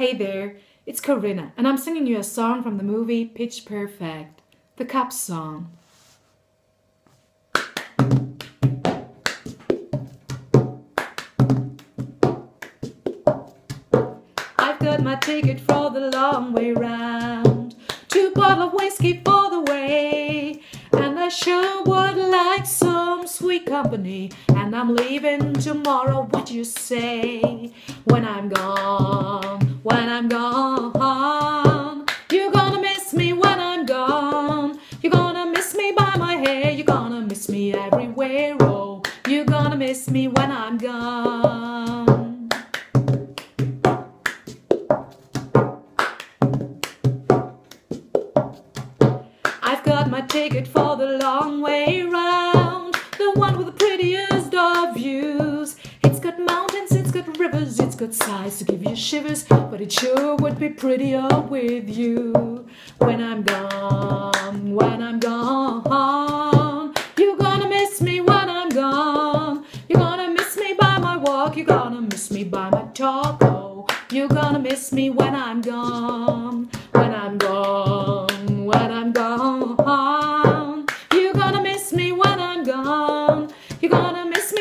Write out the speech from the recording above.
Hey there, it's Corinna, and I'm singing you a song from the movie Pitch Perfect, the Cup song. I've got my ticket for the long way round, two bottle of whiskey for the way, and I sure would like some sweet company, and I'm leaving tomorrow. What you say when I'm gone? When I'm gone, you're gonna miss me when I'm gone. You're gonna miss me by my hair. You're gonna miss me everywhere. Oh, you're gonna miss me when I'm gone. I've got my ticket for the long way rivers, it's got sighs to give you shivers, but it sure would be prettier with you. When I'm gone, when I'm gone, you're gonna miss me when I'm gone. You're gonna miss me by my walk, you're gonna miss me by my talk. Oh, you're gonna miss me when I'm gone, when I'm gone,